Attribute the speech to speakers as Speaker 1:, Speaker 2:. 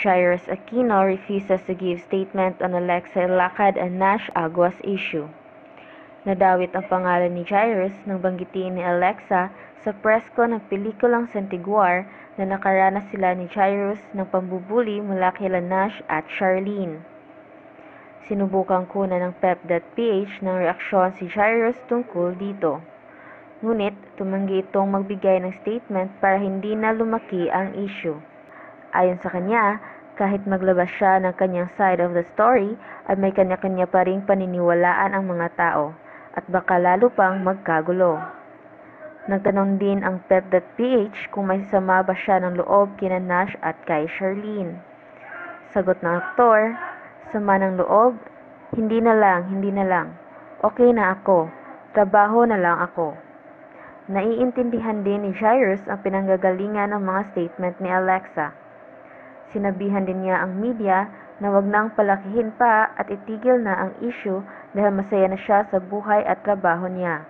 Speaker 1: Jairus Aquino refuses to give statement on Alexa Ilacad and Nash Aguas issue. Nadawit ang pangalan ni Jairus nang banggitin ni Alexa sa presko ng pelikulang Santiguar na nakaranas sila ni Jairus ng pambubuli mula kila Nash at Charlene. Sinubukan kuna ng pep.ph ng reaksyon si Jairus tungkol dito. Ngunit tumanggi itong magbigay ng statement para hindi na lumaki ang issue. Ayon sa kanya, kahit maglabas siya ng kanyang side of the story, ay may kanya-kanya pa ring paniniwalaan ang mga tao at baka lalo pang magkagulo. Nagtanong din ang pep.ph kung may sama ba siya ng loob kina Nash at kay Charlene. Sagot ng aktor, sama ng loob, hindi na lang, hindi na lang. Okay na ako, trabaho na lang ako. Naiintindihan din ni Jairus ang pinanggagalingan ng mga statement ni Alexa. Sinabihan din niya ang media na wag nang palakihin pa at itigil na ang issue dahil masaya na siya sa buhay at trabaho niya.